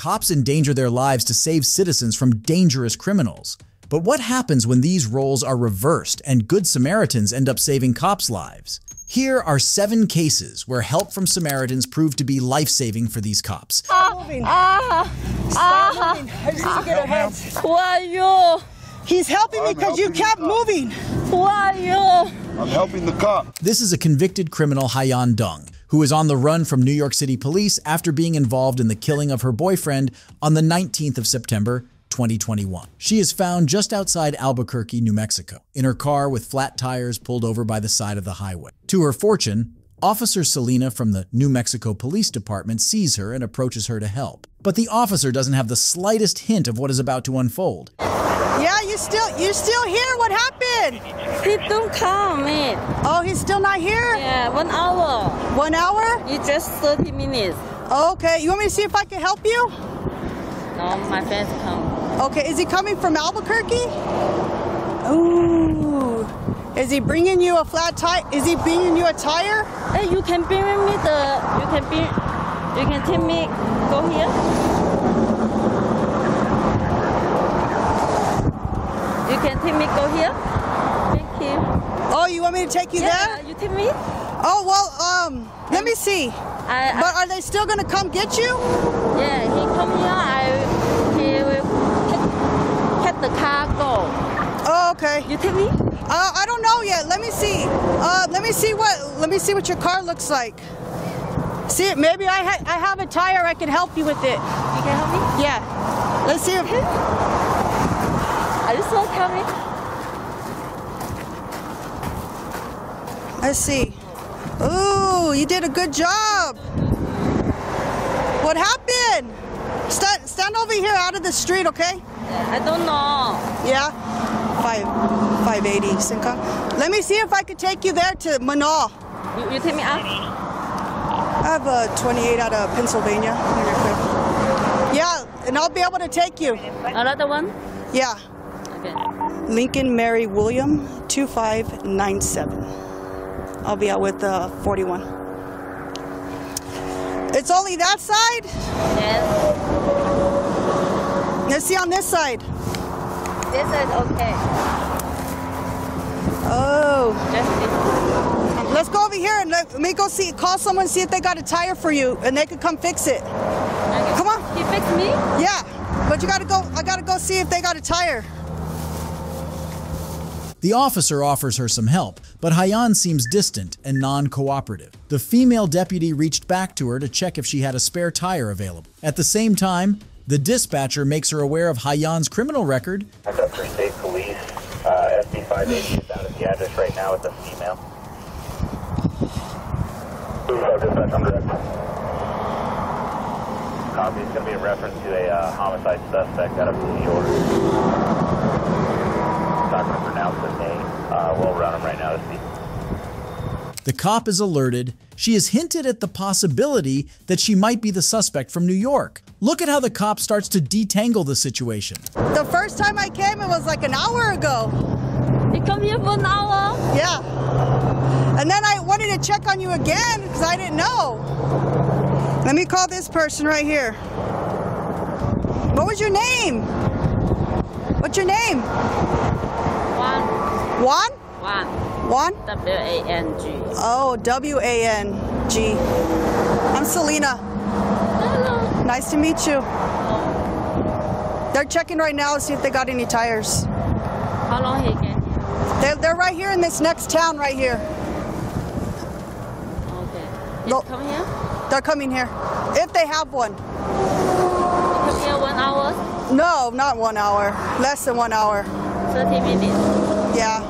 Cops endanger their lives to save citizens from dangerous criminals. But what happens when these roles are reversed and good Samaritans end up saving cops' lives? Here are seven cases where help from Samaritans proved to be life saving for these cops. moving. Ah, Stop moving. I just need to get her hands. who you? He's helping me because you kept moving. Who are you? I'm helping the cop. This is a convicted criminal Haiyan Dung, who is on the run from New York City police after being involved in the killing of her boyfriend on the 19th of September, 2021. She is found just outside Albuquerque, New Mexico, in her car with flat tires pulled over by the side of the highway. To her fortune, Officer Selena from the New Mexico Police Department sees her and approaches her to help. But the officer doesn't have the slightest hint of what is about to unfold. Yeah, you still you still here? What happened? He don't come, man. Oh, he's still not here? Yeah, one hour. One hour? You just 30 minutes. Okay. You want me to see if I can help you? No, my friends come. Okay. Is he coming from Albuquerque? Ooh. Is he bringing you a flat tire? Is he bringing you a tire? Hey, you can bring me the. You can bring. You can take me. Go here. You can take me. Go here. Thank you. Oh, you want me to take you Yeah, there? you take me. Oh well, um, let me see. I. I But are they still gonna come get you? yeah, he come here. I. He will take the car. Go. Oh, okay. You take me. Uh, I don't know yet. Let me see. Uh, let me see what. Let me see what your car looks like. See, it maybe I ha- I have a tire. I can help you with it. You can help me. Yeah. Let's see if. You so tell me? Let's see. Ooh, you did a good job. What happened? Stand, stand over here out of the street, okay? I don't know. Yeah. Five, 580, Sinka. Let me see if I could take you there to Manal. You, you take me out. I have a 28 out of Pennsylvania. Yeah, and I'll be able to take you. Another one. Yeah. Okay. Lincoln Mary William, 2597. I'll be out with uh, 41. It's only that side? Yes. Let's see on this side. This is okay. Oh. Just this. Let's go over here and let me go see, call someone, see if they got a tire for you, and they could come fix it. Okay. Come on. You fixed me. Yeah, but you gotta go, I gotta go see if they got a tire. The officer offers her some help, but Haiyan seems distant and non cooperative. The female deputy reached back to her to check if she had a spare tire available. At the same time, the dispatcher makes her aware of Haiyan's criminal record Montgomery State Police, uh, SB 580 is out at the address right now with a female. Dispatch, I'm direct. Copy, it's going to be a reference to a uh, homicide suspect out of New York. Not going to pronounce the name. Uh, we'll run him right now to see. The cop is alerted. She has hinted at the possibility that she might be the suspect from New York. Look at how the cop starts to detangle the situation. The first time I came, it was like an hour ago. You come here for an hour. Yeah. And then I wanted to check on you again because I didn't know. Let me call this person right here. What was your name? What's your name? One. Juan? One. Juan? W A N G. Oh, W A N G. I'm Selena. Hello. Nice to meet you. They're checking right now to see if they got any tires. How long he get? They're, they're right here in this next town right here. Okay. He No. come here. They're coming here. If they have one. Come here one hour. No, not one hour. Less than one hour. Thirty minutes. Yeah.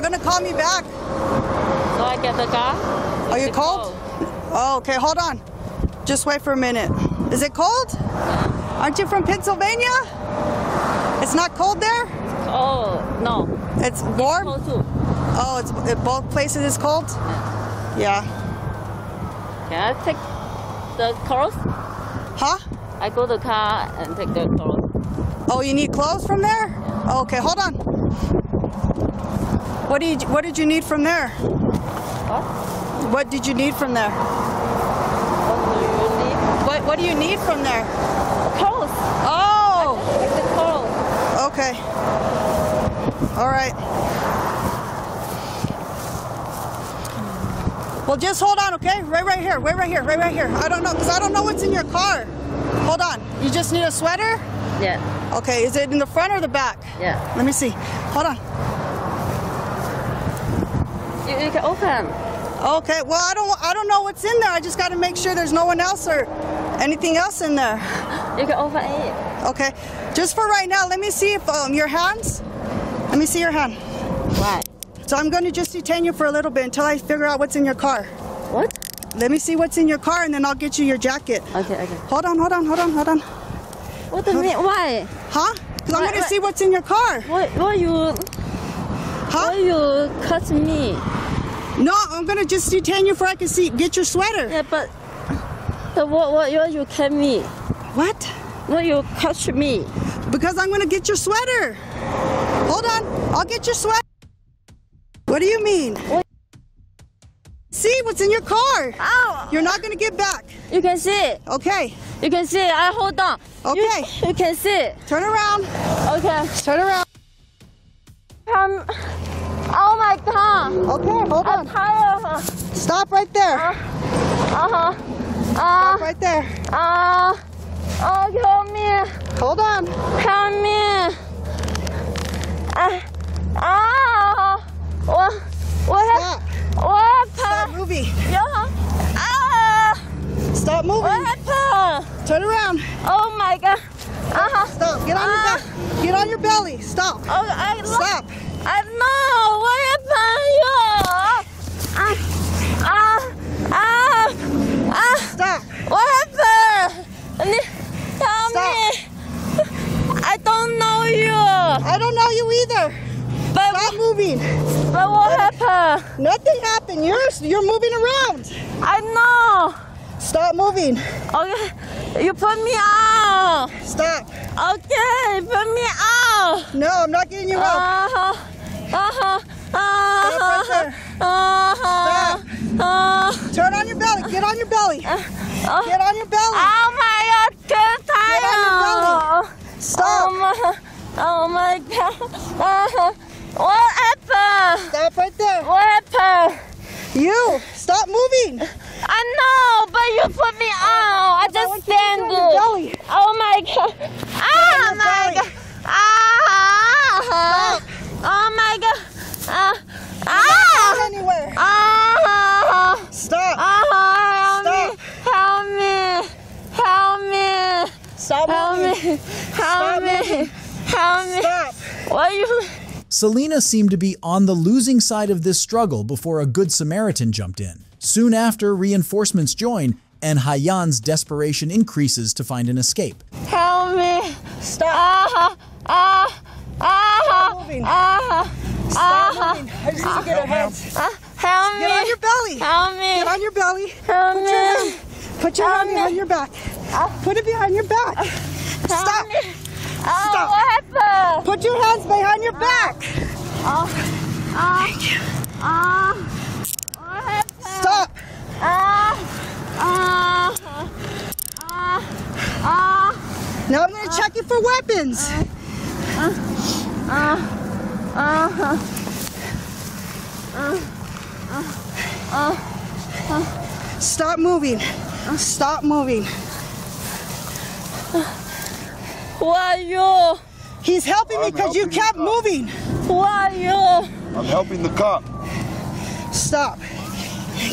They're gonna call me back. So I get the car. Are you It's cold? Oh, okay, hold on. Just wait for a minute. Is it cold? Aren't you from Pennsylvania? It's not cold there? Oh no. It's warm? Cold too. Oh, it's it, both places is cold? Yeah. Can I take the clothes? Huh? I go to car and take the clothes. Oh, you need clothes from there? Okay, hold on. What did you, what did you need from there? What? What did you need from there? What do you need? What What do you need from there? Clothes. Oh, It's the clothes. okay. All right. Well, just hold on, okay? Right, right here, right, right here, right, right here. I don't know, because I don't know what's in your car. Hold on. You just need a sweater? Yeah. Okay, is it in the front or the back? Yeah. Let me see. Hold on. You, you can open. Okay, well, I don't, I don't know what's in there. I just got to make sure there's no one else or anything else in there. You can open it. Okay, just for right now, let me see if um, your hands. Let me see your hand. Why? So I'm going to just detain you for a little bit until I figure out what's in your car. What? Let me see what's in your car, and then I'll get you your jacket. Okay, okay. Hold on, hold on, hold on, hold on. What do you mean? Why? Huh? Because I'm going to see what's in your car. Why, why you, Huh? why you cut me? No, I'm going to just detain you for I can see get your sweater. Yeah, but, but what, what, why you cut me? What? Why you catch me? Because I'm going to get your sweater. Hold on, I'll get your sweater. What do you mean? What? See what's in your car. Ow! You're not going to get back. You can see. Okay, You can see. I hold on. Okay. You, can see. turn around. Okay. Turn around. Um. Oh my god. Okay, hold I'm on. tired. Stop right there. Uh huh. Stop Uh. right there. Uh. Oh, help me. Hold on. Help me. Uh. Ah. What? What? Stop. What Stop moving. Yeah. Ah. Stop moving. What happened? Turn around. Oh my god. Uh huh. Stop. Get on your Ah. back. Get on your belly. Stop. Oh, I Stop. I know what happened. Ah, ah, ah, ah. Stop. What happened? Tell me. I don't know you. I don't know you either. But, Stop moving. but what happened? Nothing happened. You're you're moving around. I know. Stop moving. Okay, you put me out. Stop. Okay, put me out. No, I'm not getting you out. Uh-huh. Uh-huh. right Uh-huh. there. Uh-huh. Uh, Turn on your belly. Get on your belly. uh, Get on your belly. Oh my god, too tired. Get on your belly. Stop. Oh my, oh my god. Uh, what happened? Stop right there. What happened? You. Stop moving. I know, but you put me out. I just want you to stand get on your there. belly. Oh my god. Oh my god. Ah. Oh my god. Ah. Not Ah. anywhere. Ah. Stop. Ah. Help me. Help me. Help me. Stop Help moving. me. Help me. Help me. Stop. What you? Selena seemed to be on the losing side of this struggle before a Good Samaritan jumped in. Soon after, reinforcements join, and Haiyan's desperation increases to find an escape. Help me. Stop. Ah. Ah. Ah. Ah. Stop Ah. moving. I just need to get her hands. Ah. Help me. Get on your belly. Help me. Get on your belly. Help Put me. your hand. Put your hand Help me. behind your back. Put it behind your back. Stop. me. Oh, Stop. what happened? Put your hands behind your back. Oh. Ah. Ah. What happened? Stop. Ah. Ah. Ah. Ah. Now I'm going to check you for weapons. Stop moving. Stop moving. Why are you? He's helping me I'm because you kept moving. Who are you? I'm helping the cop. Stop.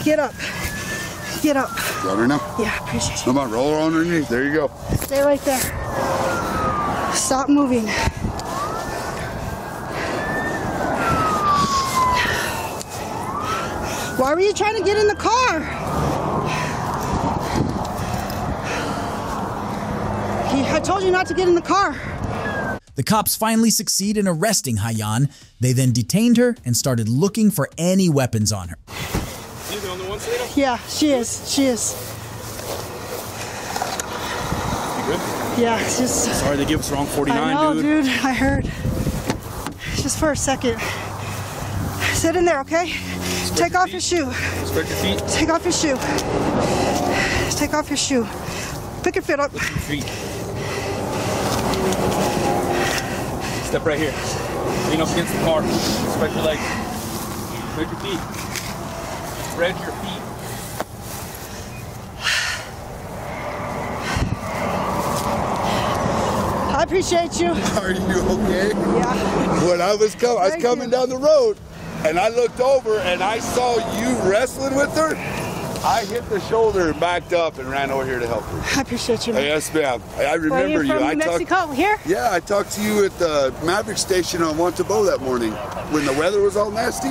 Get up. Get up. Got her now? Yeah, appreciate Come on, roll her on her knees. There you go. Stay right there. Stop moving. Why were you trying to get in the car? He, I told you not to get in the car. The cops finally succeed in arresting Haiyan. They then detained her and started looking for any weapons on her. You the only one, Selena? Yeah, she is. She is. You good? Yeah, it's just. Sorry, they gave us wrong 49, I know, dude. dude. I heard. Just for a second. Sit in there, okay? Take off your shoe. Spread your feet. Take off your shoe. Take off your shoe. Pick your feet up. Your Feet. Step right here. Lean up against the car. Spread your legs. Spread your feet. Spread your feet. I appreciate you. Are you okay? Yeah. When I was coming, I was coming you. down the road, and I looked over and I saw you wrestling with her. I hit the shoulder and backed up and ran over here to help her. I appreciate you. man. Yes, ma'am. I I remember you you. from I New talked. Mexico? Here? Yeah, I talked to you at the Maverick station on Montebo that morning when the weather was all nasty.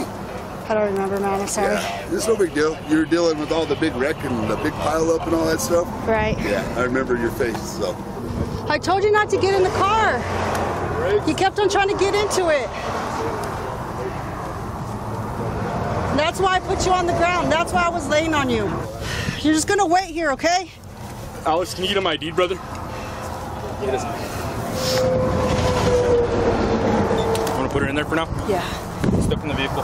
I don't remember, man. I'm sorry. Yeah, it's no big deal. You're dealing with all the big wreck and the big pile up and all that stuff. Right. Yeah, I remember your face. So, I told you not to get in the car. You kept on trying to get into it. That's why I put you on the ground. That's why I was laying on you. You're just gonna wait here, okay? Alex, can you get him ID, brother? Get his. Want to put her in there for now? Yeah. Step in the vehicle.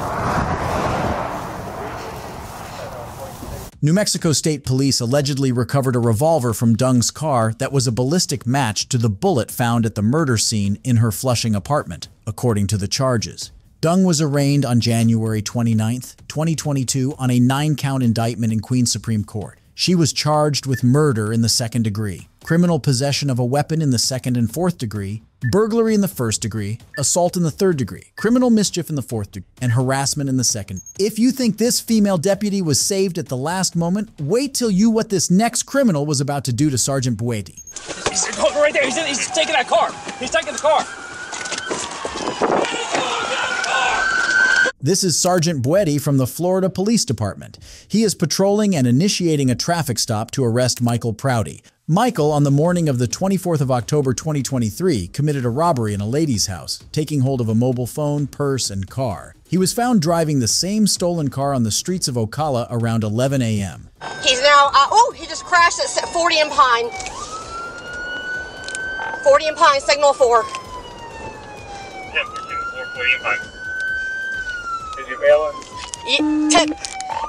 New Mexico State Police allegedly recovered a revolver from Dung's car that was a ballistic match to the bullet found at the murder scene in her Flushing apartment, according to the charges. Dung was arraigned on January 29, 2022, on a nine count indictment in Queens Supreme Court. She was charged with murder in the second degree, criminal possession of a weapon in the second and fourth degree, burglary in the first degree, assault in the third degree, criminal mischief in the fourth degree, and harassment in the second. If you think this female deputy was saved at the last moment, wait till you what this next criminal was about to do to Sergeant Bueti. He's right there. He's, in, he's taking that car. He's taking the car. This is Sergeant Bueti from the Florida Police Department. He is patrolling and initiating a traffic stop to arrest Michael Prouty. Michael, on the morning of the 24th of October 2023, committed a robbery in a lady's house, taking hold of a mobile phone, purse, and car. He was found driving the same stolen car on the streets of Ocala around 11 a.m. He's now, uh, oh, he just crashed at 40 and Pine. 40 and Pine, signal 4. Yep, we're seeing 445. Is he bailing? Ye- 10,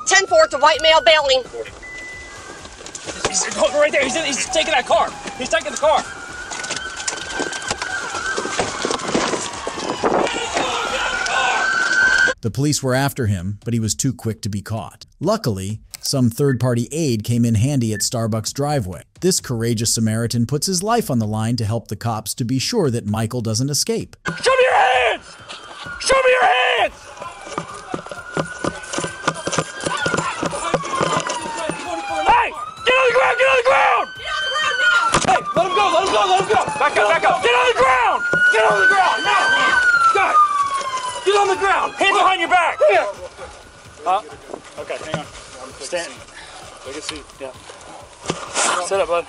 10 4 to White Male Bailing. He's going right there. He's, in, he's taking that car. He's taking the car. The police were after him, but he was too quick to be caught. Luckily, some third party aid came in handy at Starbucks driveway. This courageous Samaritan puts his life on the line to help the cops to be sure that Michael doesn't escape. Show me your hands! Show me your hands! Hey! Get on the ground! Get on the ground! Hey, let him go! Let him go! Let him go! Back up! Back up! Get on the ground! Get on the ground! Now! Got it! Get on the ground! Hands behind your back! Yeah. Uh, okay, hang on. Stand. Take a seat. Yeah. Sit up, bud.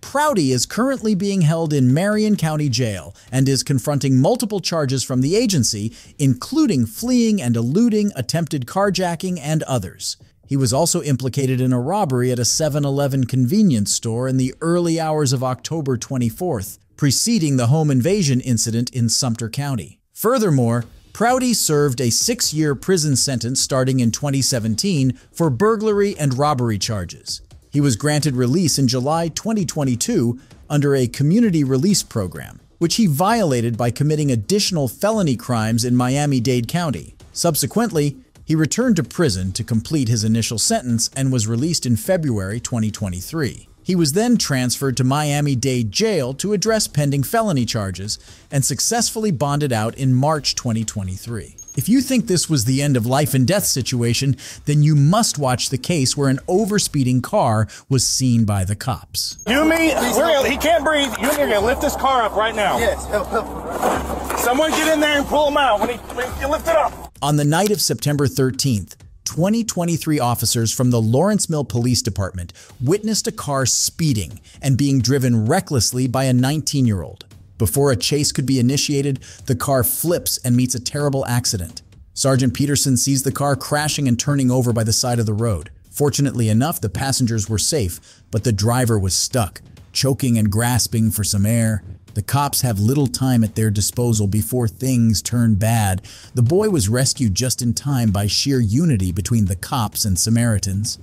Prouty is currently being held in Marion County Jail and is confronting multiple charges from the agency, including fleeing and eluding, attempted carjacking, and others. He was also implicated in a robbery at a 7 Eleven convenience store in the early hours of October 24th, preceding the home invasion incident in Sumter County. Furthermore, Prouty served a six year prison sentence starting in 2017 for burglary and robbery charges. He was granted release in July 2022 under a community release program, which he violated by committing additional felony crimes in Miami Dade County. Subsequently, he returned to prison to complete his initial sentence and was released in February 2023. He was then transferred to Miami Dade Jail to address pending felony charges and successfully bonded out in March 2023. If you think this was the end of life and death situation, then you must watch the case where an overspeeding car was seen by the cops. You and me, gonna, he can't breathe. You and me are gonna lift this car up right now. yes, help, help. Someone get in there and pull him out when he, when you lift it up. On the night of September 13th, 2023 officers from the Lawrenceville Police Department witnessed a car speeding and being driven recklessly by a 19 year old. Before a chase could be initiated, the car flips and meets a terrible accident. Sergeant Peterson sees the car crashing and turning over by the side of the road. Fortunately enough, the passengers were safe, but the driver was stuck, choking and grasping for some air. The cops have little time at their disposal before things turn bad. The boy was rescued just in time by sheer unity between the cops and Samaritans.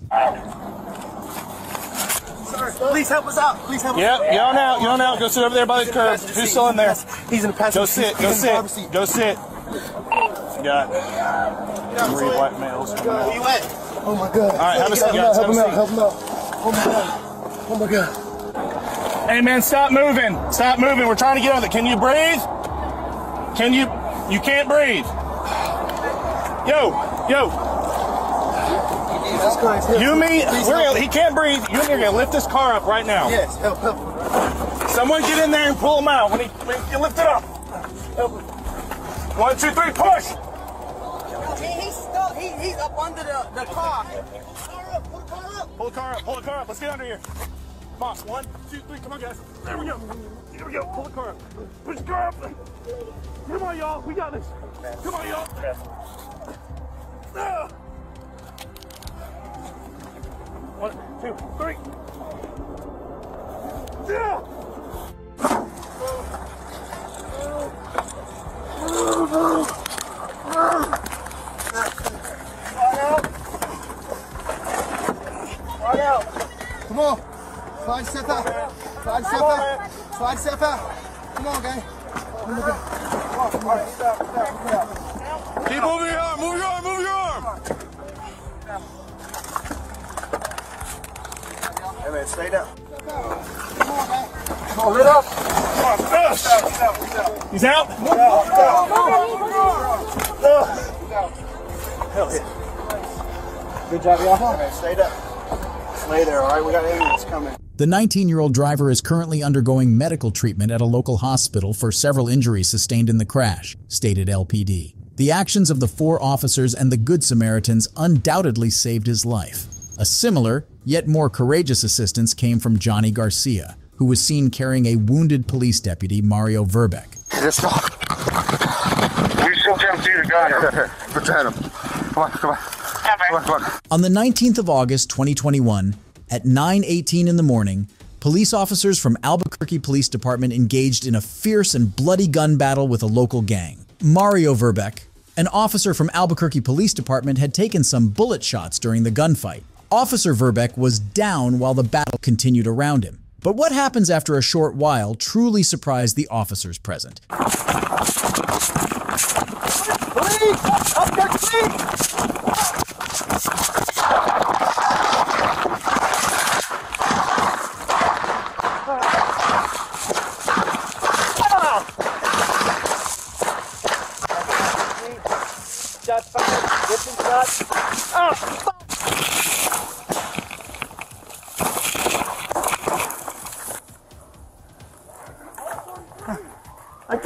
Please help us out. Please help us Yep, out. get on out, get on out. Go sit over there by the curb. Who's still in there? He's in the passenger Go sit, go He's in the driver's sit, go sit. Got three white males. Where you at? Oh my god. All right, have a seat, Help him guys, out, help him out, help him out. Oh my god. Oh my god. Hey man, stop moving. Stop moving. We're trying to get on it. Can you breathe? Can you? You can't breathe. Yo, yo, Jesus Christ. help you me? We're he can't breathe. You and me are gonna lift this car up right now. Yes, help, help. Someone get in there and pull him out. When he, when you lift it up. Help him. One, two, three, push. He, he's still, he, he's up under the, the car. Pull the car up, Pull the car up. Pull the car up. Let's get under here. On. One, two, three. Come on, guys. There we go. Here we go. Pull the car up. Push the car up. Come on, y'all. We got this. Come on, y'all. One, two, three. Yeah. Come on. Slide yourself out. Slide yourself out. Slide yourself out. Come on, gang. My god. Come on, come on. Stop, stop, stop. Keep moving your arm. Move your arm. Move your arm. Hey man, stay down. Come on, man. Hold it up. He's out. Hell yeah. Good job, y'all. Hey man, stay down. Stay there, all right? We got ambulance coming. The 19 year old driver is currently undergoing medical treatment at a local hospital for several injuries sustained in the crash, stated LPD. The actions of the four officers and the Good Samaritans undoubtedly saved his life. A similar, yet more courageous assistance came from Johnny Garcia, who was seen carrying a wounded police deputy, Mario Verbeck. Let's. We still can't see the guy. Protect him. Come on, come on. Come on, come on. On the 19th of August 2021, at 9:18 in the morning, police officers from Albuquerque Police Department engaged in a fierce and bloody gun battle with a local gang. Mario Verbeck, an officer from Albuquerque Police Department, had taken some bullet shots during the gunfight. Officer Verbeck was down while the battle continued around him. But what happens after a short while truly surprised the officers present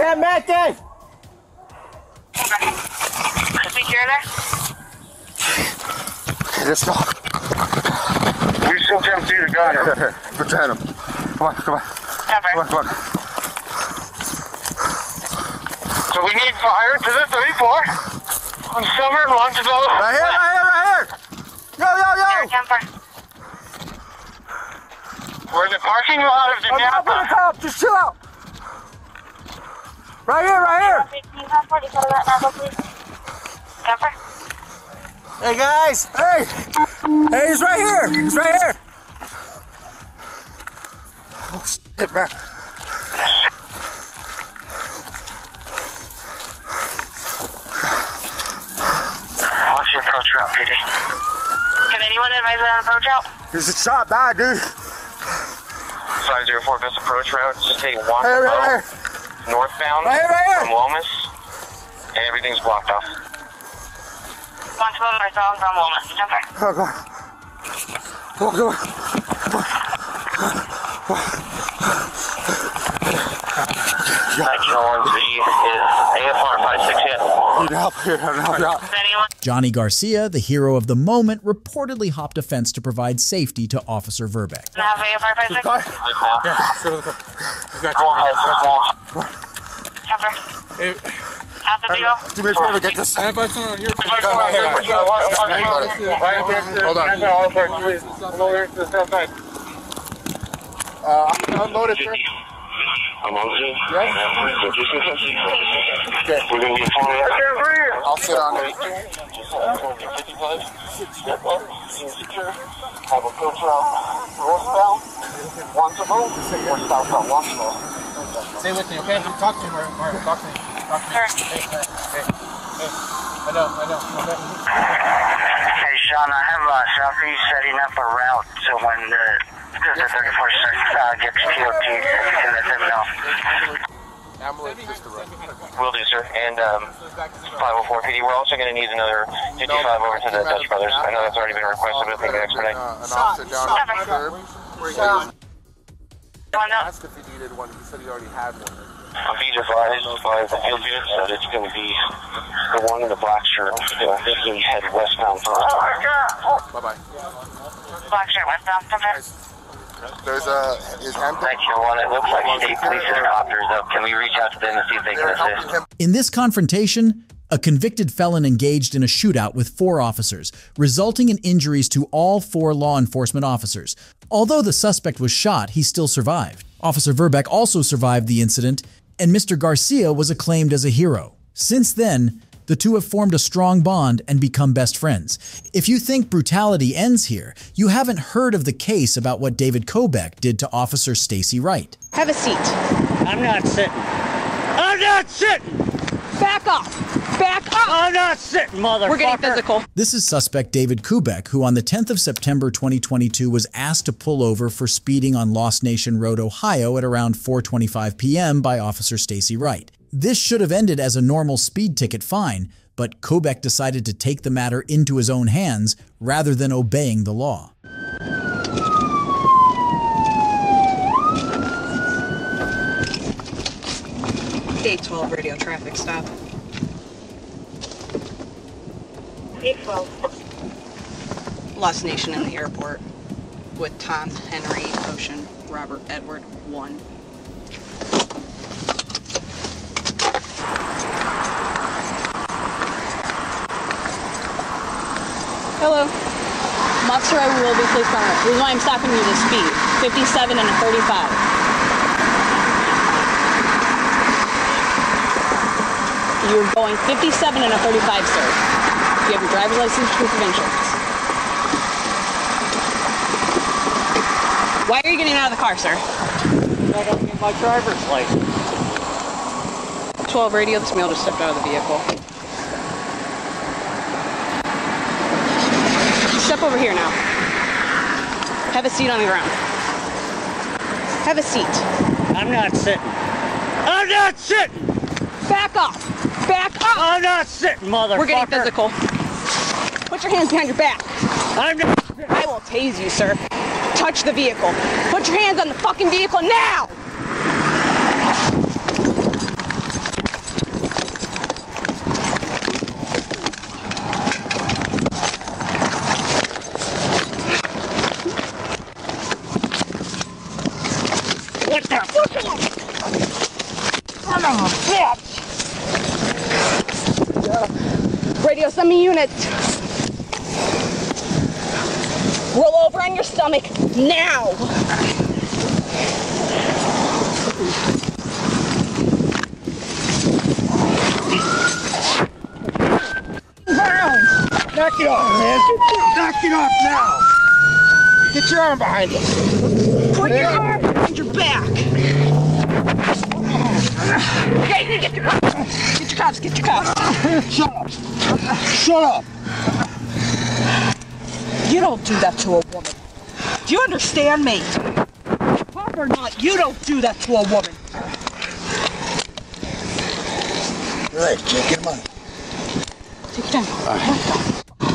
can't make it. Let's go. We still can't see the guy. Protect him. Come on, come on. Come on, come on. So we need fire to the 34 on Summer Longeville. Right here, right here, right here. Yo, yo, yo. We're in the parking lot of the I'm Napa. up on the top. Just chill out. Right here, right here. Hey guys. Hey. Hey, he's right here. He's right here. Oh shit, man. What's your approach route, PD? Can anyone advise on approach out? There's a shot bad, dude. 504 best approach route. Just take one Right right here. northbound Right here, right here. from Lomas, and everything's blocked off. One twelve northbound from Walnut. Jumper. Oh, God. Come on, come on. Nineteen oh one three is AFR five six hit. Need help here. I need help you out. Is anyone? Johnny Garcia, the hero of the moment, reportedly hopped a fence to provide safety to Officer Verbeck. Have AFR five six. Jumper. Have the deal. Do me a favor, get this. Hold Uh, I'm unloaded, sir. I'm on Zoom. Okay. We're gonna be informing. I'll sit on it. Have a approach route northbound Washable or southbound Washable? Stay with me, okay? Talk to me, Mario. Mario, talk to me. Talk. Hey, hey, hey, hey. I know, I know. Hey, Sean, I have uh, Southeast setting up a route so when the, the 34th uh, gets TOT, you can let them know. Ambulance just arrived. Will do, sir. And um, 504 PD, we're also going to need another 55 over to the Dutch Brothers. I know that's already been requested, but I think the expedite. An officer down at the curb. Where he was asked if he needed one. He said he already had one. I'm being advised by the field unit that it's going to be the one in the black shirt uh, making head westbound for Bye bye. Black shirt westbound from there. There's a his hand. Thank you, one. It looks like state police helicopters up. Can we reach out to them and see if they can They're helping assist? In this confrontation, a convicted felon engaged in a shootout with four officers, resulting in injuries to all four law enforcement officers. Although the suspect was shot, he still survived. Officer Verbeck also survived the incident, and Mr. Garcia was acclaimed as a hero. Since then, the two have formed a strong bond and become best friends. If you think brutality ends here, you haven't heard of the case about what David Kobeck did to Officer Stacy Wright. Have a seat. I'm not sitting. I'm not sitting. Back up. Back up. I'm not sitting, motherfucker. We're getting physical. This is suspect David Kubek, who on the 10th of September 2022 was asked to pull over for speeding on Lost Nation Road, Ohio at around 4:25 p.m. by Officer Stacy Wright. This should have ended as a normal speed ticket fine, but Kubek decided to take the matter into his own hands rather than obeying the law. Day 12 radio traffic stop. 812. Lost Nation in the airport with Tom, Henry, Ocean, Robert, Edward, 1. Hello. I will be placed on The reason why I'm stopping you is speed. 57 and a 35. You're going 57 and a 35, sir. You have your driver's license, proof of insurance. Why are you getting out of the car, sir? I gotta get my driver's license. 12 radio, this male just stepped out of the vehicle. Step over here now. Have a seat on the ground. Have a seat. I'm not sitting. I'm not sitting. Back up. Back up. I'm not sitting, motherfucker. We're getting physical. Put your hands behind your back. I'm not. I will tase you, sir. Touch the vehicle. Put your hands on the fucking vehicle now! What the fuck? Son of a bitch! Radio, send me units. Roll over on your stomach now. Knock it off, man. Knock it off now. Get your arm behind you. Put your arm behind your back. Okay, get your cuffs. Get your cuffs. Get your cuffs. Shut up. Shut up. You don't do that to a. Do you understand me? Pop or not, you don't do that to a woman. All right, Jake, get him on. Take it down.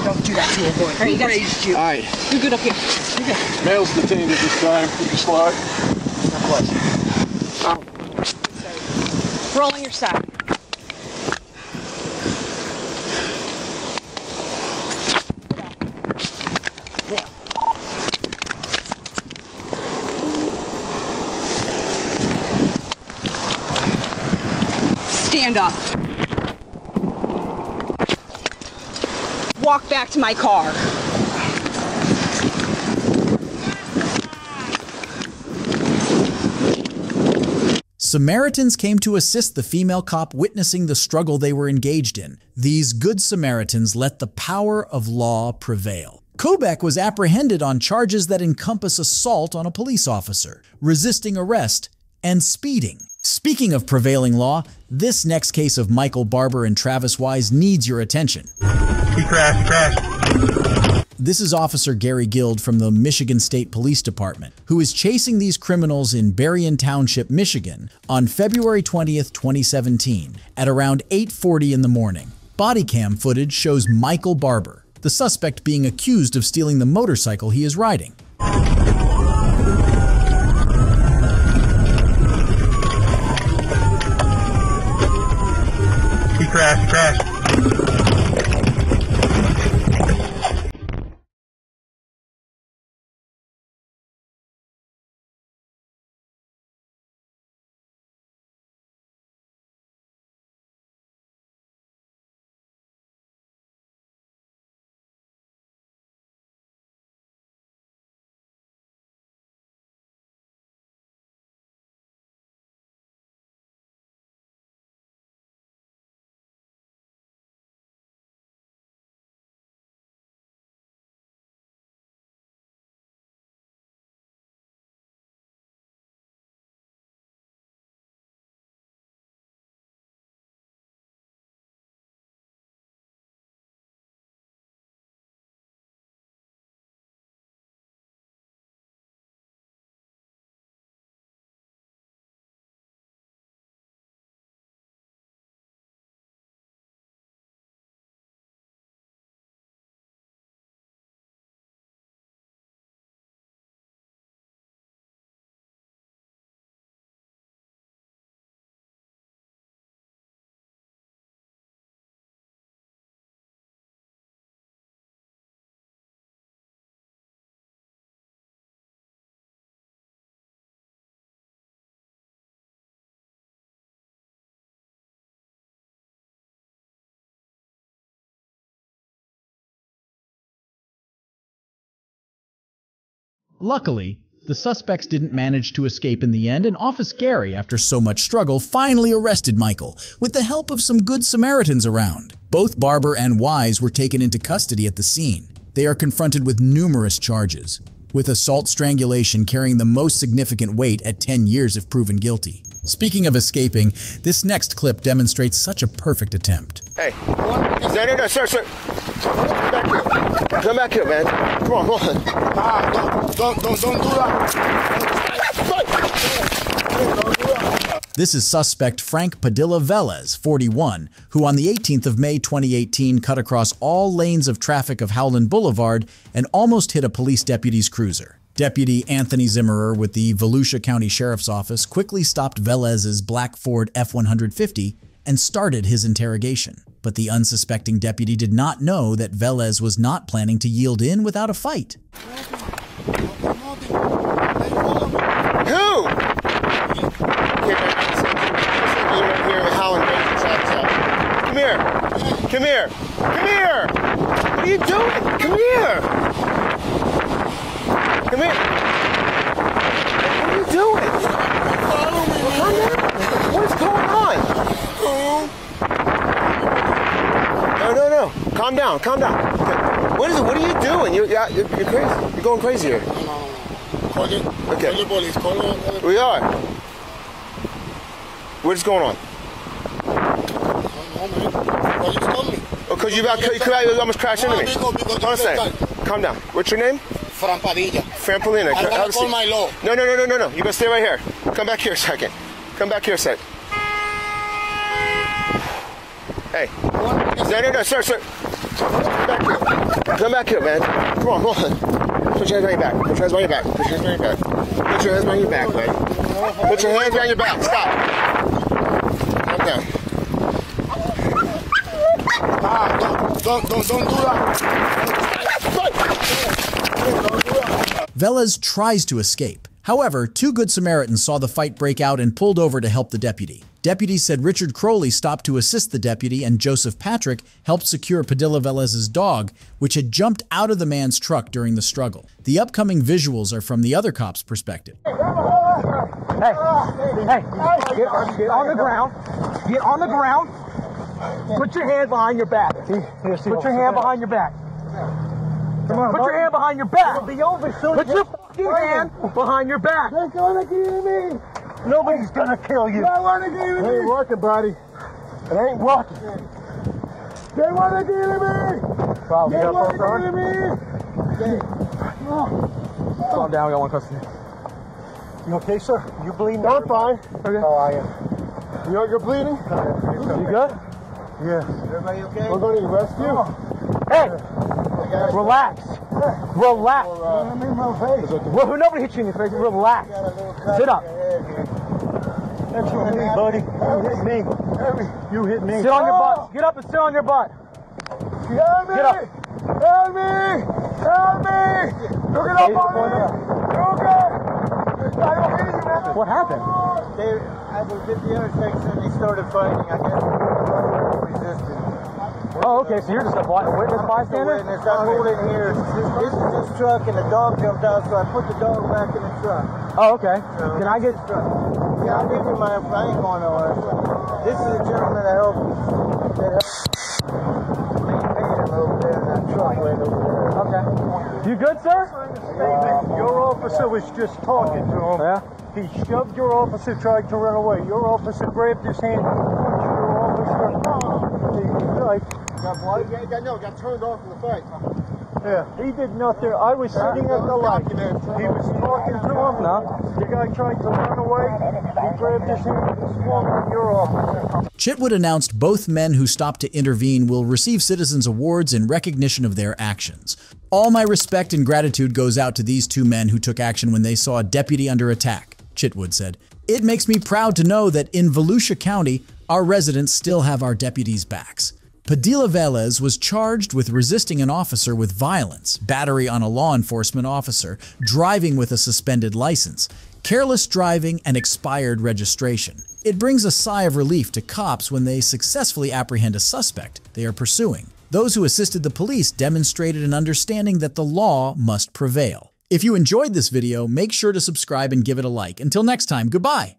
Don't do that to a woman. All right, you guys, raised you. All right. You're good up here. You're good. Male's detained at this time. You can slide. Roll on your side. Up. Walk back to my car. Samaritans came to assist the female cop witnessing the struggle they were engaged in. These good Samaritans let the power of law prevail. Kobek was apprehended on charges that encompass assault on a police officer, resisting arrest, and speeding. Speaking of prevailing law, this next case of Michael Barber and Travis Wise needs your attention. He crashed, he crashed. This is Officer Gary Guild from the Michigan State Police Department, who is chasing these criminals in Berrien Township, Michigan, on February 20th, 2017, at around 8:40 in the morning. Body cam footage shows Michael Barber, the suspect being accused of stealing the motorcycle he is riding. He crashed, Luckily, the suspects didn't manage to escape in the end, and Officer Gary, after so much struggle, finally arrested Michael, with the help of some good Samaritans around. Both Barber and Wise were taken into custody at the scene. They are confronted with numerous charges, with assault strangulation carrying the most significant weight at 10 years if proven guilty. Speaking of escaping, this next clip demonstrates such a perfect attempt. Hey. No, no, no, sir, sir. Come back here. Come back here, man. Come on, come on. Ah, don't, don't, don't, do that. This is suspect Frank Padilla Velez, 41, who on the 18th of May 2018 cut across all lanes of traffic of Howland Boulevard and almost hit a police deputy's cruiser. Deputy Anthony Zimmerer with the Volusia County Sheriff's Office quickly stopped Velez's black Ford F-150 and started his interrogation. But the unsuspecting deputy did not know that Velez was not planning to yield in without a fight. Who? Come here. Come here. Come here. What are you doing? Come here. Come here. What are you doing? What is going on? No, no, no. Calm down. Calm down. What is it? What are you doing? You're, you're, you're crazy. You're going crazy here. Okay. We are. What is going on? Because oh, you about you, you almost crashed into me. Hold on a second. Calm down. What's your name? Fran Padilla. Fran Polina. I'm gonna call my law. No, no, no, no, no, no. You gotta stay right here. Come back here a second. Come back here a sec. Hey. No, no, no, sir, sir. Come back here. Come back here, man. Come on, come on. Put your hands on your back. Put your hands on your back. Put your hands on your back. Put your hands on your back, man. Put your hands on your back. Stop. Calm down. Ah, don't, don't, don't, don't do that. Velez tries to escape. However, two Good Samaritans saw the fight break out and pulled over to help the deputy. Deputies said Richard Crowley stopped to assist the deputy and Joseph Patrick helped secure Padilla Velez's dog, which had jumped out of the man's truck during the struggle. The upcoming visuals are from the other cop's perspective. Hey, hey, get, get on the ground. Get on the ground. Put your hand behind your back. Put your hand behind your back. Come on, put your hand behind your back. It'll be over soon. Put your fucking hand behind your back. They're gonna kill me. Nobody's gonna kill you. They wanna kill me. It ain't working, buddy. It ain't working. They wanna kill me. Wow, they wanna kill me. Calm down, we got one custody. You okay, sir? You bleeding? No, I'm fine. Okay. Oh, I am. You're, you're bleeding? You good? Yeah. Everybody okay? We're going to rescue. you. Hey! Relax. Relax. I'm in my face. Well, uh, nobody hit you in your face. Relax. Sit up. That's for me, buddy. You hit me. You hit me. Sit on your butt. Get up and sit on your butt. Help me! Get up. Help me! Help me! Look it up on me! Okay! I don't hear you, man. What happened? They, I was at the intersection and they started fighting. I guess resisted. Oh, okay. So you're just a witness bystander? Witness. I'm holding here. This, this is his truck and the dog jumped out, so I put the dog back in the truck. Oh, okay. Can I get? Yeah, I'll give you my. I ain't going nowhere. This is a gentleman that helped. That helped maintain him over there in that truck right over there. Okay. You good, sir? Uh, your officer was just talking to him. Yeah. He shoved your officer, tried to run away. Your officer grabbed his hand, punched your officer. He, like, Got blood? Yeah, got, no, got turned off in the fight. Yeah, he did nothing. I was sitting at the light. He was talking to him. No. The guy tried to run away. He grabbed his hand and swung on your officer. Chitwood announced both men who stopped to intervene will receive Citizens Awards in recognition of their actions. All my respect and gratitude goes out to these two men who took action when they saw a deputy under attack, Chitwood said. It makes me proud to know that in Volusia County, our residents still have our deputies' backs. Padilla Velez was charged with resisting an officer with violence, battery on a law enforcement officer, driving with a suspended license, careless driving, and expired registration. It brings a sigh of relief to cops when they successfully apprehend a suspect they are pursuing. Those who assisted the police demonstrated an understanding that the law must prevail. If you enjoyed this video, make sure to subscribe and give it a like. Until next time, goodbye.